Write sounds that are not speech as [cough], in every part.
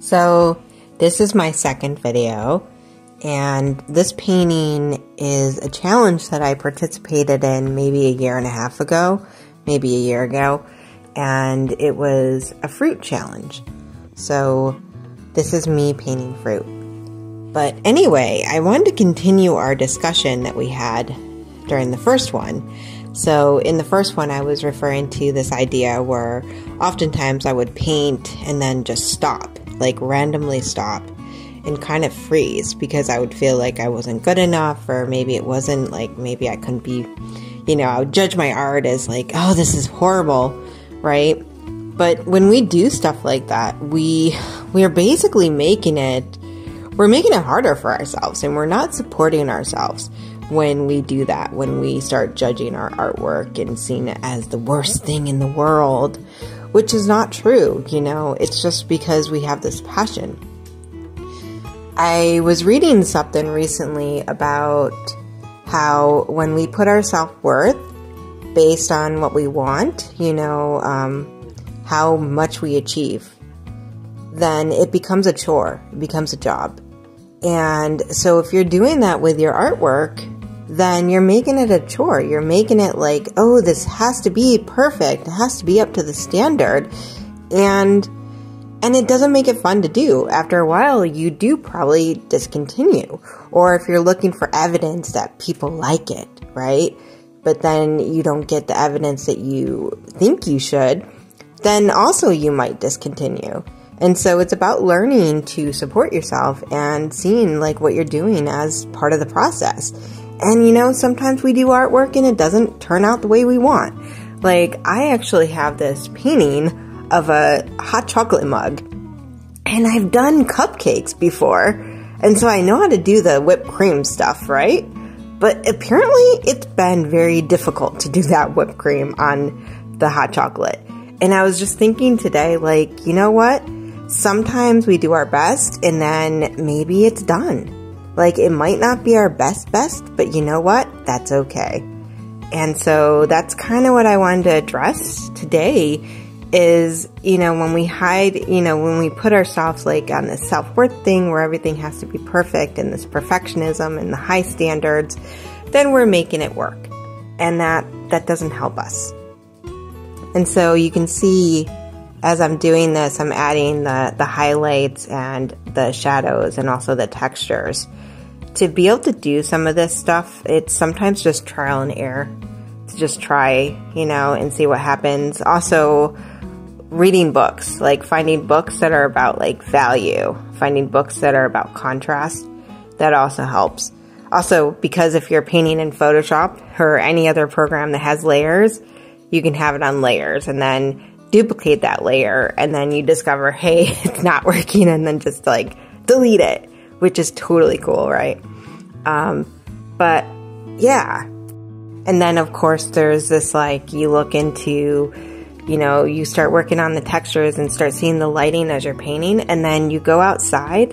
So, this is my second video, and this painting is a challenge that I participated in maybe a year and a half ago, maybe a year ago, and it was a fruit challenge. So, this is me painting fruit. But anyway, I wanted to continue our discussion that we had during the first one. So, in the first one, I was referring to this idea where oftentimes I would paint and then just stop like randomly stop and kind of freeze because I would feel like I wasn't good enough, or maybe it wasn't like maybe I couldn't be, you know, I would judge my art as like, oh, this is horrible, right? But when we do stuff like that, we we are basically making it we're making it harder for ourselves and we're not supporting ourselves when we do that, when we start judging our artwork and seeing it as the worst thing in the world which is not true, you know, it's just because we have this passion. I was reading something recently about how when we put our self worth based on what we want, you know, um, how much we achieve, then it becomes a chore, it becomes a job. And so if you're doing that with your artwork, then you're making it a chore. You're making it like, oh, this has to be perfect. It has to be up to the standard. And and it doesn't make it fun to do. After a while, you do probably discontinue. Or if you're looking for evidence that people like it, right? But then you don't get the evidence that you think you should, then also you might discontinue. And so it's about learning to support yourself and seeing like what you're doing as part of the process. And you know, sometimes we do artwork and it doesn't turn out the way we want. Like, I actually have this painting of a hot chocolate mug, and I've done cupcakes before, and so I know how to do the whipped cream stuff, right? But apparently, it's been very difficult to do that whipped cream on the hot chocolate. And I was just thinking today, like, you know what? Sometimes we do our best and then maybe it's done like, it might not be our best best, but you know what? That's okay. And so that's kind of what I wanted to address today is, you know, when we hide, you know, when we put ourselves like on this self-worth thing where everything has to be perfect and this perfectionism and the high standards, then we're making it work. And that, that doesn't help us. And so you can see as I'm doing this, I'm adding the, the highlights and the shadows and also the textures. To be able to do some of this stuff, it's sometimes just trial and error. To just try, you know, and see what happens. Also, reading books, like finding books that are about like value, finding books that are about contrast, that also helps. Also, because if you're painting in Photoshop or any other program that has layers, you can have it on layers and then duplicate that layer and then you discover, hey, [laughs] it's not working and then just like delete it, which is totally cool, right? Um, but yeah. And then of course there's this like, you look into, you know, you start working on the textures and start seeing the lighting as you're painting and then you go outside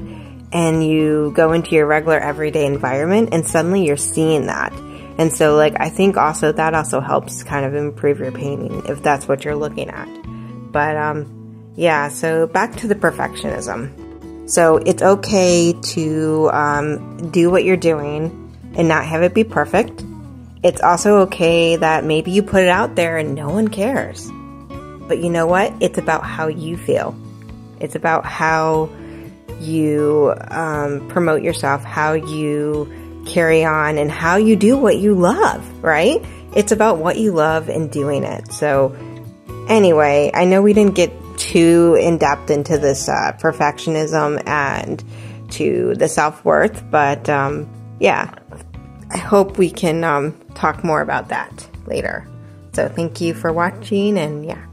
and you go into your regular everyday environment and suddenly you're seeing that and so, like, I think also that also helps kind of improve your painting if that's what you're looking at. But, um, yeah, so back to the perfectionism. So it's okay to um, do what you're doing and not have it be perfect. It's also okay that maybe you put it out there and no one cares. But you know what? It's about how you feel. It's about how you um, promote yourself, how you carry on and how you do what you love, right? It's about what you love and doing it. So, anyway, I know we didn't get too in depth into this uh, perfectionism and to the self worth, but um, yeah, I hope we can um, talk more about that later. So, thank you for watching, and yeah.